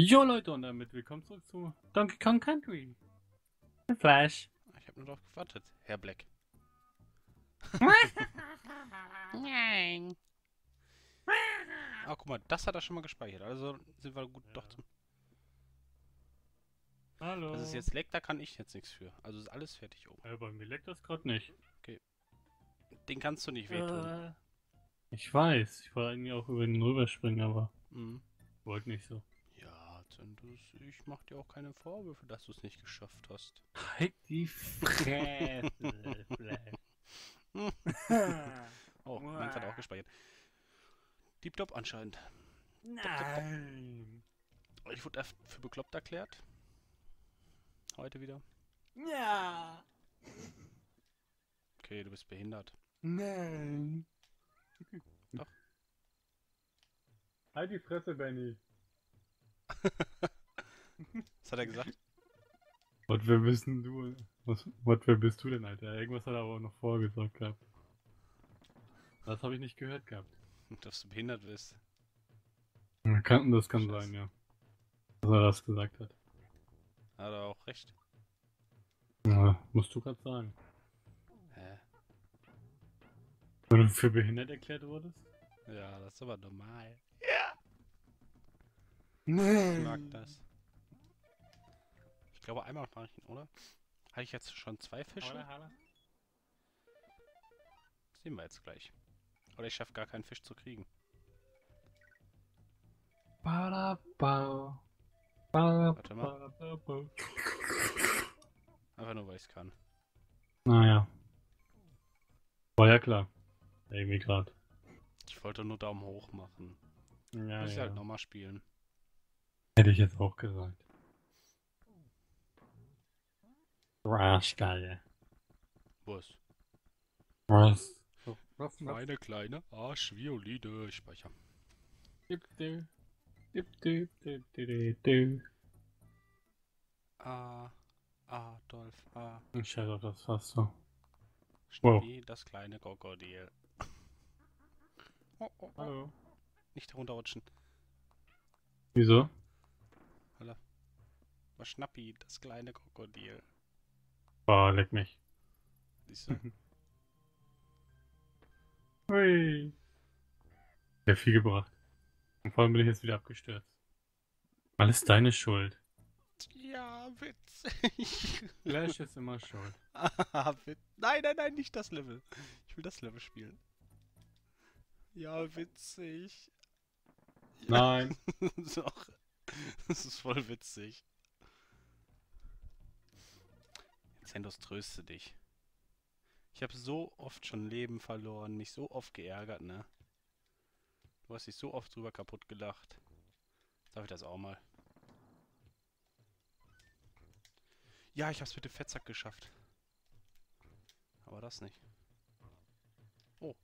Jo Leute und damit willkommen zurück zu Donkey Kong Country. Flash. Ich habe nur darauf gewartet, Herr Black. Nein. Ah, guck mal, das hat er schon mal gespeichert. Also sind wir gut Ja. doch zum. Hallo. Dass es jetzt leckt, da kann ich jetzt nichts für. Also ist alles fertig oben. Ja, bei mir leckt das gerade nicht. Den kannst du nicht wehtun. Äh, Ich weiß, ich wollte eigentlich auch über den rüberspringen, aber Mhm. wollte nicht so. Ja, Zendus, ich mach dir auch keine Vorwürfe, dass du es nicht geschafft hast. Halt die Fresse. Oh, meins hat auch gespeichert. Deep Top anscheinend. Nein. Ich wurde erst für bekloppt erklärt. Heute wieder. Ja. Okay, du bist behindert. Nein. Doch. Halt die Fresse, Benny. Was hat er gesagt? Was wer bist denn du? Was, was wer bist du denn, Alter? Irgendwas hat er aber auch noch vorgesagt gehabt. Das habe ich nicht gehört gehabt. Dass du behindert bist. Kann, das kann Scheiße. sein, ja. Dass er das gesagt hat. Hat er auch recht. Ja, musst du gerade sagen. Hä? Wenn du für behindert erklärt wurdest? Ja, das ist aber normal. Nein. Ich mag das. Ich glaube, einmal mache ich ihn, oder? Hatte ich jetzt schon zwei Fische? Sehen wir jetzt gleich. Oder ich schaffe gar keinen Fisch zu kriegen. Badabau. Badabau. Warte mal. Badabau. Einfach nur, weil ich es kann. Naja. War ja klar. Irgendwie gerade. Ich wollte nur Daumen hoch machen. Ja, Muss ich ja. halt nochmal spielen. Hätte ich jetzt auch gesagt. Arschgeil. Was? Was? Meine kleine Arschvioline. Speicher. Ah, Adolf, ah. Scheiß auf das fast so. Schnappi, das kleine Krokodil. Oh, oh, oh. Hallo. Nicht runterrutschen. Wieso? War Schnappi, das kleine Krokodil. Boah, leck mich. Siehst du? Hui. Der viel gebracht. Und vor allem bin ich jetzt wieder abgestürzt. Alles deine Schuld. ja, witzig. Flash ist immer schuld. Ah, nein, nein, nein, nicht das Level. Ich will das Level spielen. Ja, witzig. Nein. Doch. Das ist voll witzig. Zendos, tröste dich. Ich habe so oft schon Leben verloren, mich so oft geärgert, ne? Du hast dich so oft drüber kaputt gelacht. Darf ich das auch mal. Ja, ich hab's mit dem Fettsack geschafft. Aber das nicht. Oh.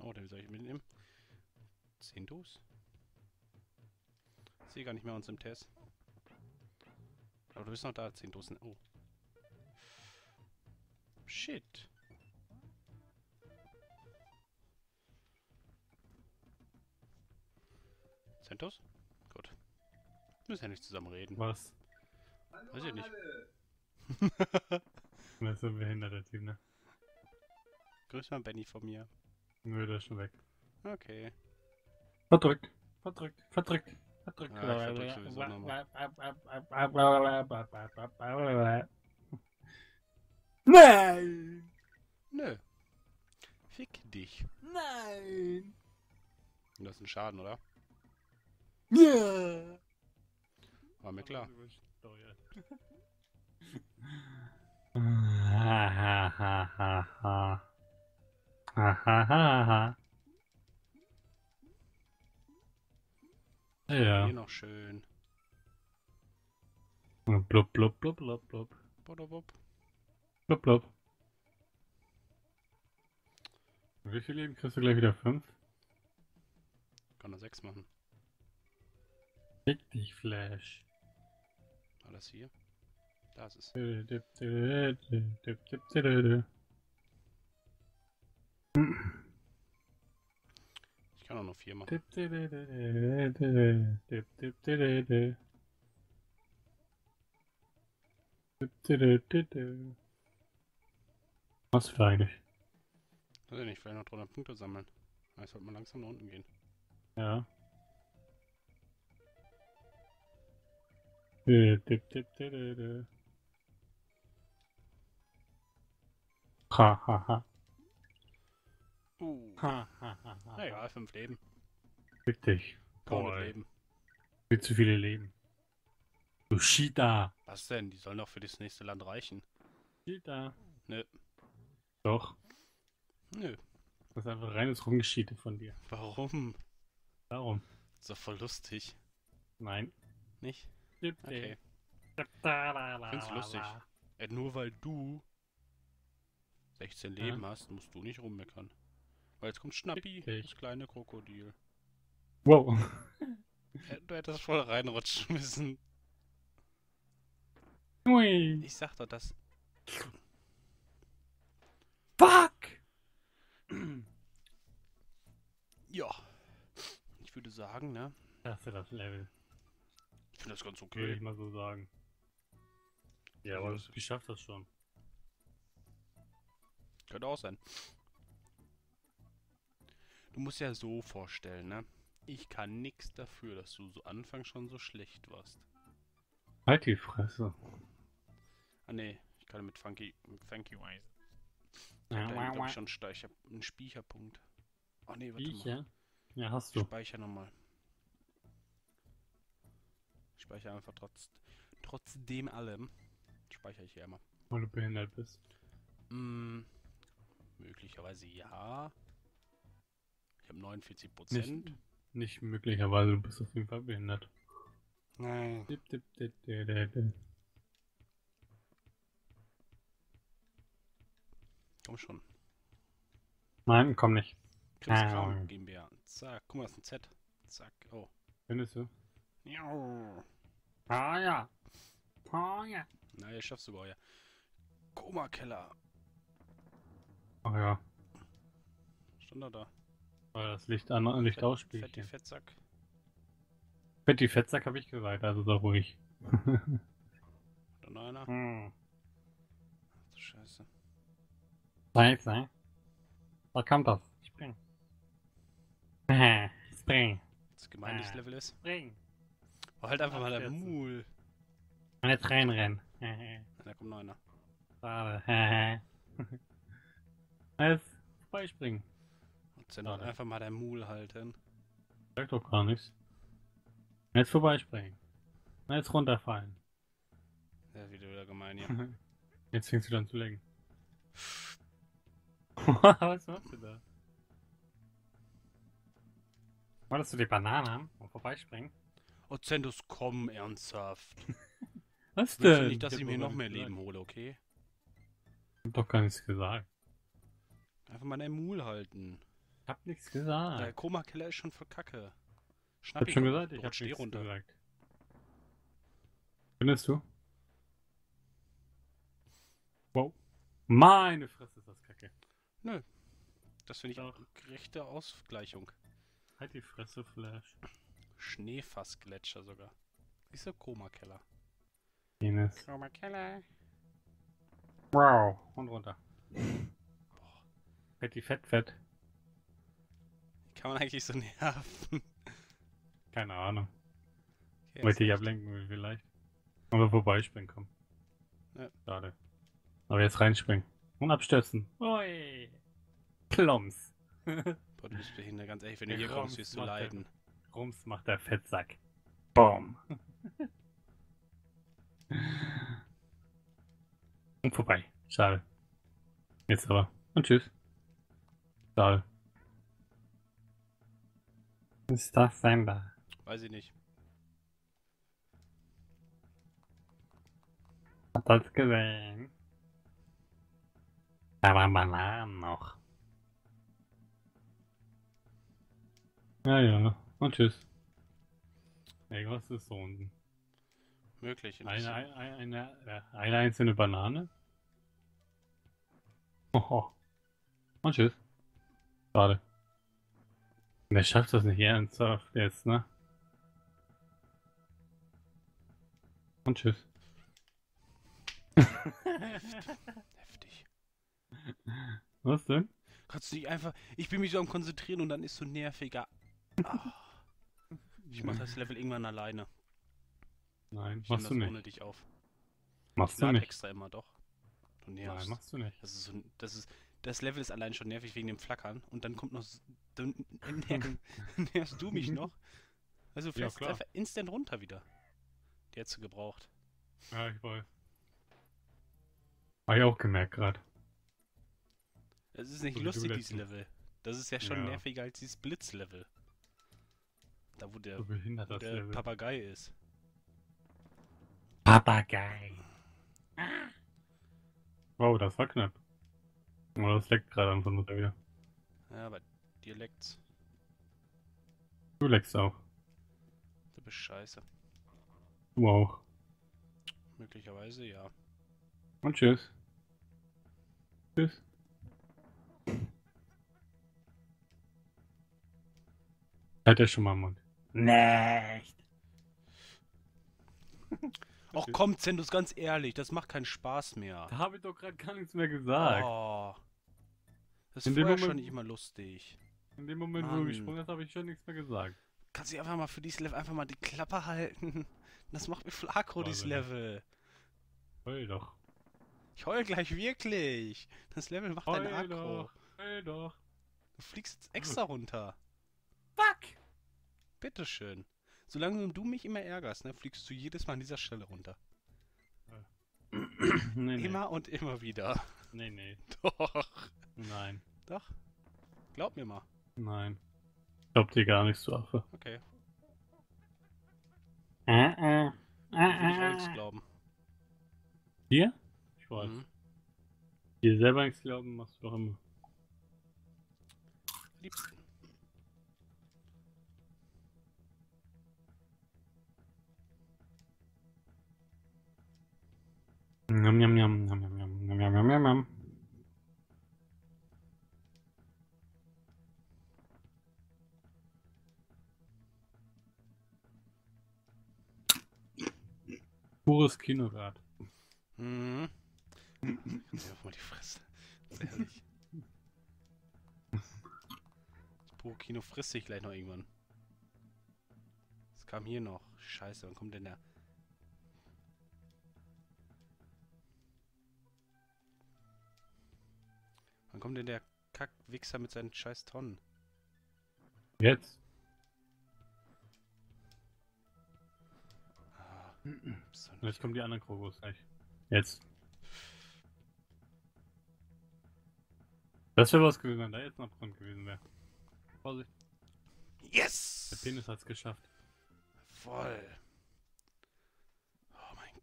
Oh, den soll ich mitnehmen. 10 Dos. Ich sehe gar nicht mehr uns im Test. Aber du bist noch da, 10 Dosen. Oh. Shit. Centos? Gut. Müssen ja nicht zusammen reden. Was? Weiß ich nicht. Das ist so ein behinderter Typ, ne? Grüß mal Benny von mir. Nö, der ist schon weg. Okay. Verdrückt. Verdrückt. Verdrückt. Verdrückt. Ja, ich verdrück sowieso Nein! Nö. Fick dich. Nein! Das ist ein Schaden, oder? Ja! War mir klar. Ha ha ha ha ha. Ha ha ha Blub blub blub blub blub. Bodobob. Blub blub. Wie viel Leben kriegst du gleich wieder? Fünf? Kann er 6 machen. Fick dich, Flash. Alles hier. Da ist es. Dip. kann auch nur vier machen. Was für eigentlich? Weiß ich nicht, vielleicht noch 300 Punkte sammeln. Jetzt sollte man langsam nach unten gehen. Ja. Ha, ha, ha. Uh, Ha, ha, ha, ha. na egal, fünf Leben. Boy. mit leben. Viel zu viele Leben. Cheetah. Was denn? Die sollen doch für das nächste Land reichen. Cheetah. Nö. Doch. Nö. Das ist einfach reines Rumgeschiete von dir. Warum? Darum. Ist doch voll lustig. Nein. Nicht? Okay. Find's lustig. Äh, nur weil du 16 Ja. Leben hast, musst du nicht rummeckern. Weil jetzt kommt Schnappi, dich. das kleine Krokodil. Wow. Du hättest voll reinrutschen müssen. Ui. Ich sag doch, das. Fuck! Ja. Ich würde sagen, ne? Das ist das Level. Ich finde das ganz Würde okay. ich mal so sagen. Ja, aber das- du schaffst das schon. Könnte auch sein. Du musst ja so vorstellen, ne? Ich kann nichts dafür, dass du so Anfang schon so schlecht warst. Halt die Fresse. Ah ne, ich kann mit Funky, Funky Wise. Ja, Da schon einen, Steicher, einen Speicherpunkt. Oh ne, warte mal. Viecher? Ja, hast du. Speicher nochmal. Speicher einfach trotz, trotzdem allem. Speichere ich hier einmal. Weil du behindert bist. Mm, möglicherweise ja. Ich habe 49 Prozent. Nicht, nicht möglicherweise, du bist auf jeden Fall behindert. Nein. Dip, dip, dip, dip, dip, dip. Komm schon. Nein, komm nicht. Krimskram Ah. GmbH. Zack, guck mal, das ist ein Z. Zack. Oh. Findest du? Miau. Ah ja. Ah ja. Na, ihr schafft sogar, ja. Koma-Keller. Ach ja. Stand er da. Weil das Licht an Licht Fetti ausspielchen. Fettsack. Fetti Fettsack habe ich gesagt, also sei ruhig. Da noch einer. hm. Ach Scheiße. Scheiße. Da kommt das. Spring. Spring. Das gemeinliches. Level ist. Spring. Oh, halt einfach mal der. Mul. Und jetzt reinrennen. Da kommt noch einer. Schade. Jetzt vorbeispringen. Und dann Schade. einfach mal der Mul halten. Sag doch gar nichts. Jetzt vorbeispringen. Jetzt runterfallen. Ja, wieder wieder gemein hier. Jetzt fängst du dann zu lenken. Was machst du da? Wolltest du die Banane haben und vorbeispringen? Oh, Zendus, komm, ernsthaft. Was Willst du denn? nicht, dass ich doch mir noch mehr Leben hole, okay? Ich hab doch gar nichts gesagt. Einfach mal den Mul halten. Ich hab nichts gesagt. Der Koma-Keller ist schon voll kacke. ich Schnapp hab schon gesagt, ich hab nichts runter. gesagt. Findest du? Wow. Meine Fresse ist das finde ich auch gerechte Ausgleichung. Halt die Fresse, Flash. Schneefassgletscher sogar. Ist der Koma-Keller. Penis. Koma-Keller. Wow. Und runter. Fetti Fett Fett. Kann man eigentlich so nerven? Keine Ahnung. Okay, Wollte ich ablenken will vielleicht. Aber vorbeispringen kommen. Ja. Schade. Aber jetzt reinspringen. Und abstürzen. Ui. Plumps. Boah, du bist behindert, ganz ehrlich. Wenn du hier kommst, Rums wirst du macht der- leiden. Rums macht der Fettsack. Boom. Und vorbei. Schade. Jetzt aber. Und tschüss. Schade. Ist das denn da? Weiß ich nicht. Hat das gesehen? Da waren Bananen noch. Ja, ja. Und tschüss. Irgendwas ist so unten. Möglich. Eine, eine, eine, eine einzelne Banane? Hoho. Und tschüss. Schade. Der schafft das nicht ernsthaft jetzt, ne? Und tschüss. Was denn? Kannst du nicht einfach. Ich bin mich so am Konzentrieren und dann ist so nerviger. Ah. Ich mach das Level irgendwann alleine. Nein, Ich machst du nicht. ohne dich auf. Machst Ich du nicht. extra immer doch. Du nervst. Nein, machst du nicht. Das ist so, das ist, das Level ist allein schon nervig wegen dem Flackern und dann kommt noch, dann ner- nervst du mich noch. Also du Ja, fällst klar. einfach instant runter wieder. Die hättest du gebraucht. Ja, ich weiß. Hab ich auch gemerkt gerade. Es ist nicht So lustig, dieses. Level. Das ist ja schon Ja. nerviger als dieses Blitzlevel. Da wo der, So wo der Level. Papagei ist. Papagei. Wow, das war knapp. Aber das leckt gerade einfach nur wieder. Ja, aber dir leckt's. Du leckst auch. Du bist scheiße. Du auch. Möglicherweise, ja. Und tschüss. Tschüss. Hat er schon mal im Mund? Nicht. Och komm, Zendus, ganz ehrlich, das macht keinen Spaß mehr. Da habe ich doch gerade gar nichts mehr gesagt. Oh. Das In vorher schon nicht immer lustig. In dem Moment, wo du Mann. gesprungen hast, habe ich schon nichts mehr gesagt. Kannst du einfach mal für dieses Level einfach mal die Klappe halten? Das macht mir voll aggro, Weiß dieses. Level. Heul doch. Ich heul gleich wirklich. Das Level macht einen Heul aggro. doch. Heul doch. Du fliegst jetzt extra runter. Fuck. Bitteschön. Solange du mich immer ärgerst, ne, fliegst du jedes Mal an dieser Stelle runter. nee, nee. Immer und immer wieder. Nee, nee. Doch. Nein. Doch. Glaub mir mal. Nein. Glaub dir gar nichts, du Affe. Okay. Äh, äh. Würde ich auch nichts glauben. Dir? Ich weiß. Mhm. Dir selber nichts glauben, machst du doch immer. Liebsten. Yum, yum, yum, yum, yum, yum, yum, yum, yum, yum, yum. Pures Kinograd. Mhm. Einfach mal die Fresse. Ganz ehrlich. Das pure Kino frisst sich gleich noch irgendwann. Es kam hier noch. Scheiße, wann kommt denn der? Kommt denn der Kackwichser mit seinen scheiß Tonnen? Jetzt? Ah, du Jetzt kommen die anderen Krogos gleich. Jetzt. Das wäre was gewesen, wenn da jetzt ein Abgrund gewesen wäre. Vorsicht. Yes! Der Penis hat's geschafft. Voll. Oh mein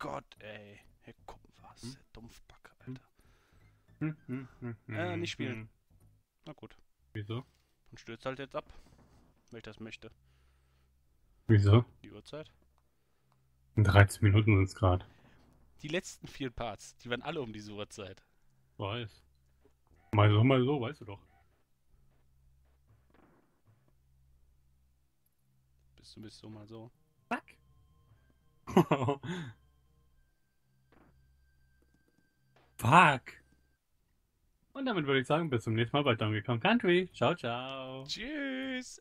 Gott, ey. Herr Kuppenwas, Hm? der Dumpfbacke, Alter. Hm, hm, hm, Äh, hm, nicht spielen. hm. Na gut, Wieso? dann stürzt halt jetzt ab. Wenn ich das möchte. Wieso? Die Uhrzeit. In 13 Minuten sind es gerade. Die letzten vier Parts, die waren alle um diese Uhrzeit. Weiß. Mal so, mal so, weißt du doch. Bist du bist so mal so. Fuck. Fuck. Und damit würde ich sagen, bis zum nächsten Mal bei Donkey Kong Country. Ciao, ciao. Tschüss!